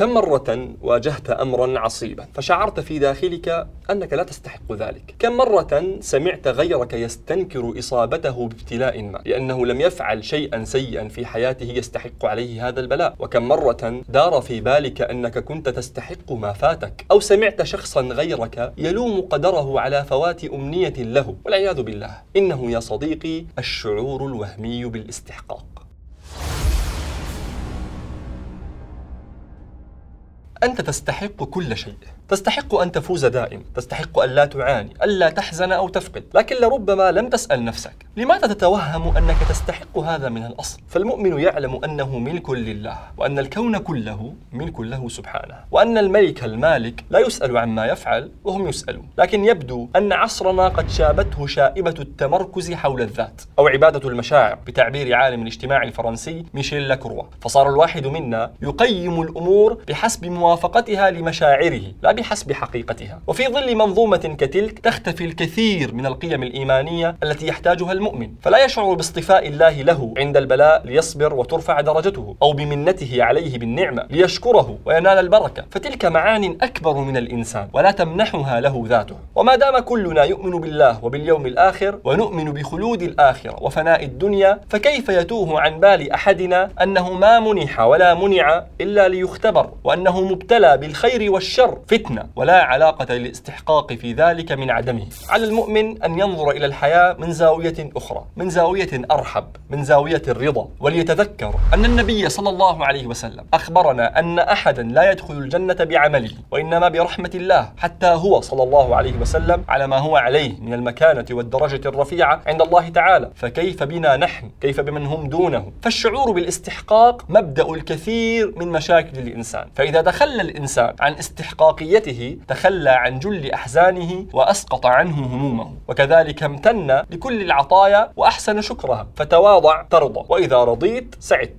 كم مرة واجهت أمرا عصيبا؟ فشعرت في داخلك أنك لا تستحق ذلك. كم مرة سمعت غيرك يستنكر إصابته بابتلاء ما؟ لأنه لم يفعل شيئا سيئا في حياته يستحق عليه هذا البلاء. وكم مرة دار في بالك أنك كنت تستحق ما فاتك؟ أو سمعت شخصا غيرك يلوم قدره على فوات أمنية له؟ والعياذ بالله إنه يا صديقي الشعور الوهمي بالإستحقاق. أنت تستحق كل شيء. تستحق أن تفوز دائم تستحق أن لا تعاني ألا تحزن أو تفقد. لكن لربما لم تسأل نفسك لماذا تتوهم أنك تستحق هذا من الأصل؟ فالمؤمن يعلم أنه ملك لله وأن الكون كله ملك له سبحانه وأن الملك المالك لا يسأل عما يفعل وهم يسألون. لكن يبدو أن عصرنا قد شابته شائبة التمركز حول الذات. أو عبادة المشاعر بتعبير عالم الاجتماع الفرنسي ميشيل لاكروا فصار الواحد منا يقيم الأمور بحسب موافقتها لمشاعره. لا بحسب حقيقتها. وفي ظل منظومة كتلك تختفي الكثير من القيم الإيمانية التي يحتاجها المؤمن فلا يشعر باصطفاء الله له عند البلاء ليصبر وترفع درجته أو بمنته عليه بالنعمة ليشكره وينال البركة. فتلك معان أكبر من الإنسان ولا تمنحها له ذاته. وما دام كلنا يؤمن بالله وباليوم الآخر ونؤمن بخلود الآخرة وفناء الدنيا فكيف يتوه عن بال أحدنا أنه ما منح ولا منع إلا ليختبر وأنه مبتلى بالخير والشر فتنة ولا علاقة للاستحقاق في ذلك من عدمه. على المؤمن أن ينظر إلى الحياة من زاوية أخرى من زاوية أرحب من زاوية الرضا. وليتذكر أن النبي صلى الله عليه وسلم أخبرنا أن أحدا لا يدخل الجنة بعمله وإنما برحمة الله حتى هو صلى الله عليه وسلم على ما هو عليه من المكانة والدرجة الرفيعة عند الله تعالى. فكيف بنا نحن؟ كيف بمن هم دونه؟ فالشعور بالاستحقاق مبدأ الكثير من مشاكل الإنسان. فإذا تخلى الإنسان عن استحقاقيته تخلى عن جل أحزانه وأسقط عنه همومه. وكذلك امتن لكل العطايا وأحسن شكرها فتواضع ترضى وإذا رضيت سعدت.